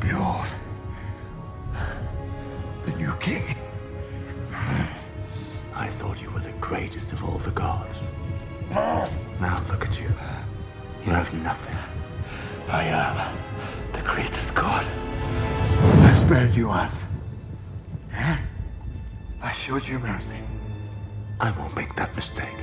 Behold, the new king. I thought you were the greatest of all the gods. Now look at you. You have nothing. I am the greatest god. I spared you us. I showed you mercy. I won't make that mistake.